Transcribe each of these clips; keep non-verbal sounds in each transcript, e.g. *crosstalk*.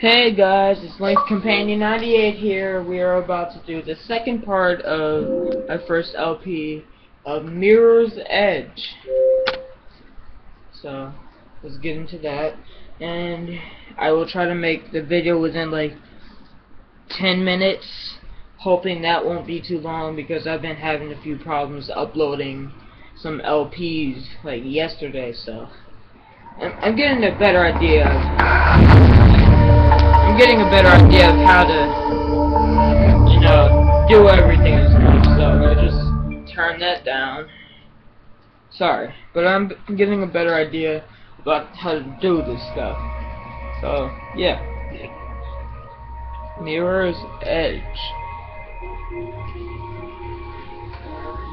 Hey guys, it's Link Companion 98 here. We are about to do the second part of my first LP of Mirror's Edge. So, let's get into that. And I will try to make the video within like 10 minutes, hoping that won't be too long because I've been having a few problems uploading some LPs like yesterday, so I'm, I'm getting a better idea of I'm getting a better idea of how to, you know, do everything and stuff. So I'll just turn that down. Sorry, but I'm getting a better idea about how to do this stuff. So yeah, Mirror's Edge.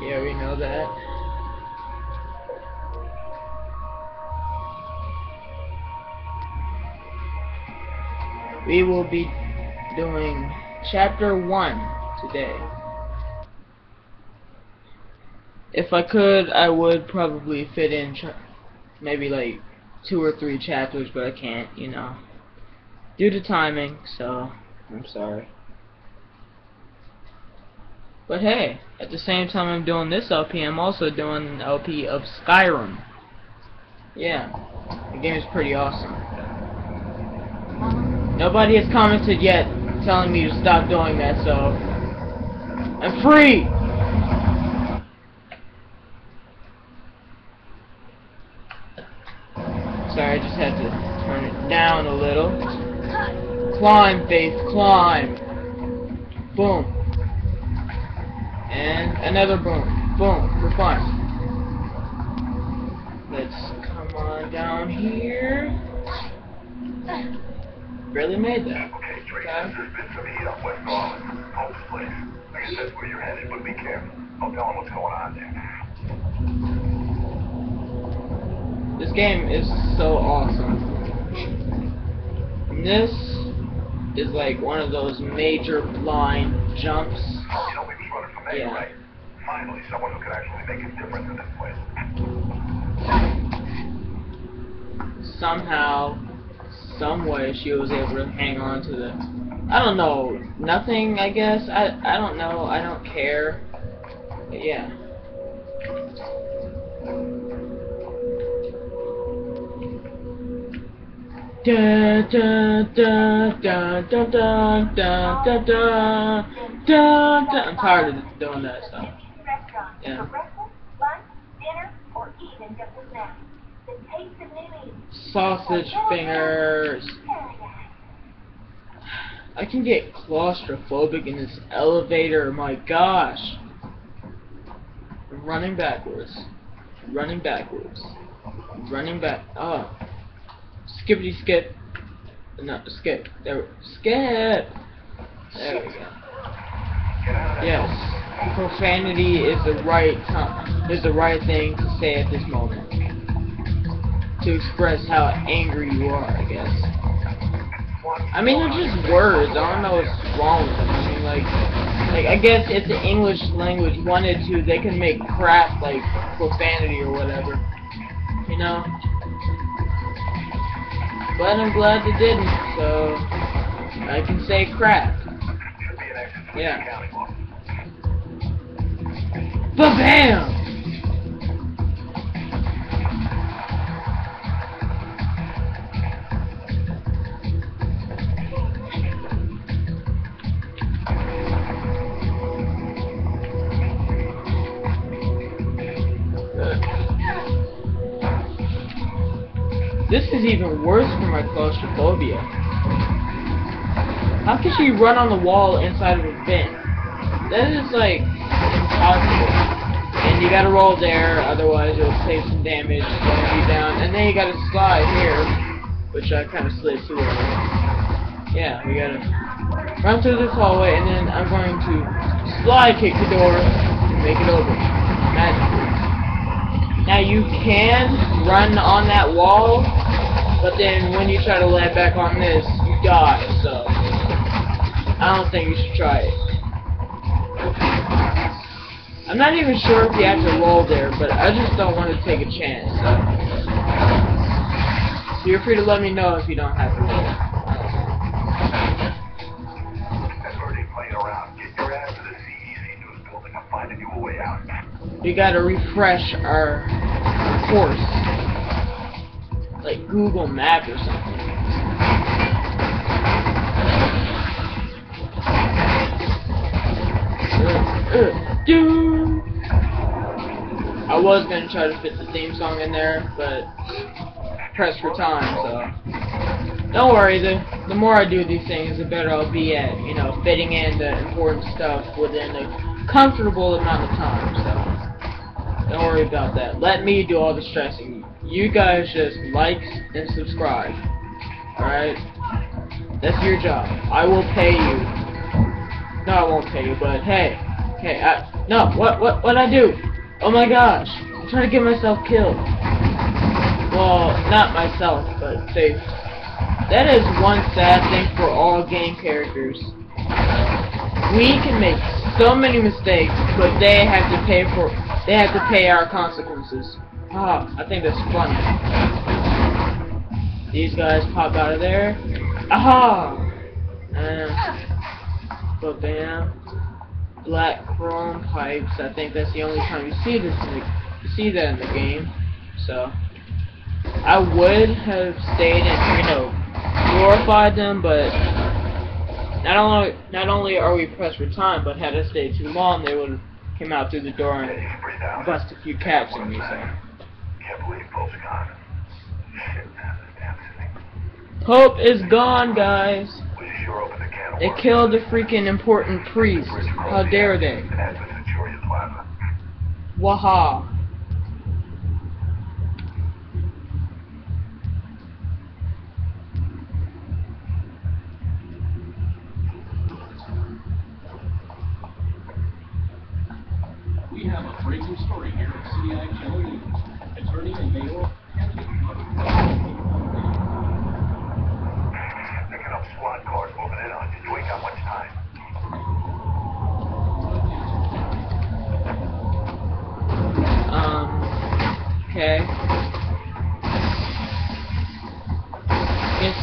Yeah, we know that. We will be doing chapter 1 today. If I could, I would probably fit in maybe like two or three chapters, but I can't, you know. Due to timing, so I'm sorry. But hey, at the same time I'm doing this LP, I'm also doing an LP of Skyrim. Yeah, the game is pretty awesome. Nobody has commented yet telling me to stop doing that, so... I'm free! Sorry, I just had to turn it down a little. Climb, Faith, climb! Boom. And another boom. Boom, we're fine. Let's come on down here barely made that. Okay, okay. there's been some heat up West Garland. Place. Like I where you're headed, but be careful. Tell what's going on there. This game is so awesome. And this is like one of those major blind jumps. You know, we running from yeah. right? Finally, someone who can actually make a difference in this place. Somehow, some way she was able to hang on to the I don't know. Nothing I guess. I I don't know. I don't care. But yeah. Da da da da da da da da da da da. I'm tired of doing that stuff. Yeah sausage fingers. I can get claustrophobic in this elevator, my gosh. Running backwards. Running backwards. Running back. Oh. Skippity skip. No, skip. There. Skip! There we go. Yes. Profanity is the right uh, is the right thing to say at this moment to express how angry you are, I guess. I mean, they're just words. I don't know what's wrong with them. I mean, like, like I guess if the English language wanted to, they can make crap like profanity or whatever. You know? But I'm glad they didn't, so I can say crap. Yeah. Ba This is even worse for my claustrophobia. How can she run on the wall inside of a vent? That is like impossible. And you gotta roll there, otherwise you'll take some damage, slowing you down. And then you gotta slide here, which I kind of slid early. Yeah, we gotta run through this hallway, and then I'm going to slide kick the door and make it over. Magically. Now you can run on that wall, but then when you try to land back on this, you die, so I don't think you should try it. I'm not even sure if you have to roll there, but I just don't want to take a chance, so. so you're free to let me know if you don't have to roll. We gotta refresh our course. Like Google Map or something. I was gonna try to fit the theme song in there, but pressed for time, so. Don't worry, the, the more I do these things, the better I'll be at, you know, fitting in the important stuff within a comfortable amount of time, so. Don't worry about that. Let me do all the stressing. You guys just like and subscribe. Alright? That's your job. I will pay you. No, I won't pay you, but hey. Hey, I, no, what, what, what I do? Oh my gosh. I'm trying to get myself killed. Well, not myself, but they. That is one sad thing for all game characters. We can make so many mistakes, but they have to pay for. They have to pay our consequences. Ah, I think that's funny. These guys pop out of there. Aha! And but bam, black chrome pipes. I think that's the only time you see this in the, see that in the game. So I would have stayed and you know glorified them, but not only not only are we pressed for time, but had I stayed too long, they would have came out through the door and bust a few caps in me. So Can't believe Pope's gone. Shit, man, this damn thing. hope is gone, guys. Well, sure opened a can of They killed the freaking important priest. How dare they? And that's the Centurion Plaza. Waha.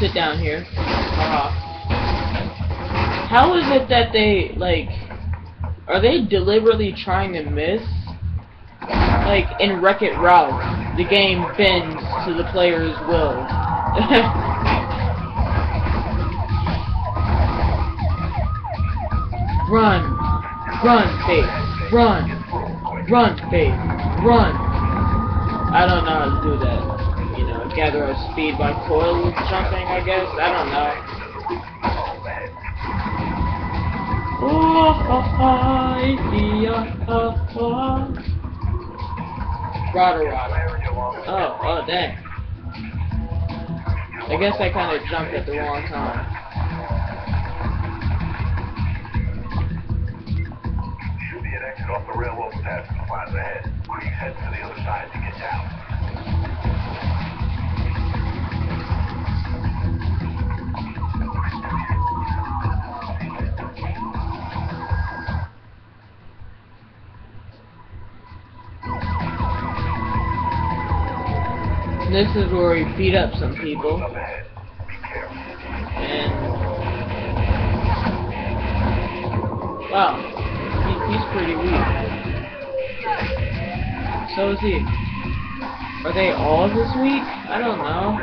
Sit down here. Uh, how is it that they like? Are they deliberately trying to miss? Like in Wreck It Ralph, the game bends to the player's will. *laughs* run, run, Faith, run. Run, Faith. Run. I don't know how to do that. Gather a speed by coil jumping, I guess. I don't know. Oh, ha, yeah, rada. Oh, oh, dang. I guess I kind of jumped at the wrong time. Off the railroad path plaza ahead. This is where we beat up some people. And wow, he, he's pretty weak. So is he. Are they all this weak? I don't know.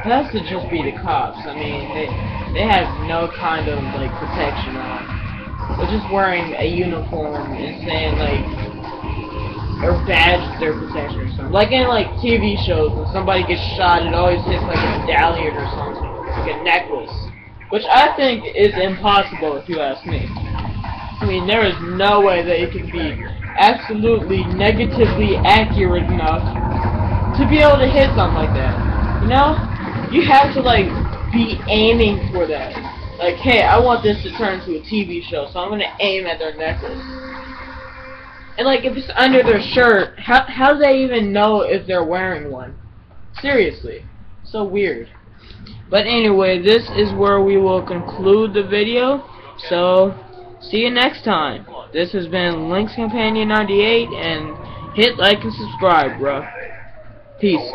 It has to just be the cops. I mean, they they have no kind of like protection on. They're just wearing a uniform and saying like or badge their protection or something. Like in like TV shows when somebody gets shot, it always hits like a medallion or something, like a necklace, which I think is impossible if you ask me. I mean, there is no way that it can be absolutely negatively accurate enough to be able to hit something like that. You know, you have to like be aiming for that. Like, hey, I want this to turn into a TV show, so I'm gonna aim at their necklace. And like, if it's under their shirt, how how do they even know if they're wearing one? Seriously, so weird. But anyway, this is where we will conclude the video. So, see you next time. This has been Link's Companion 98, and hit like and subscribe, bro. Peace.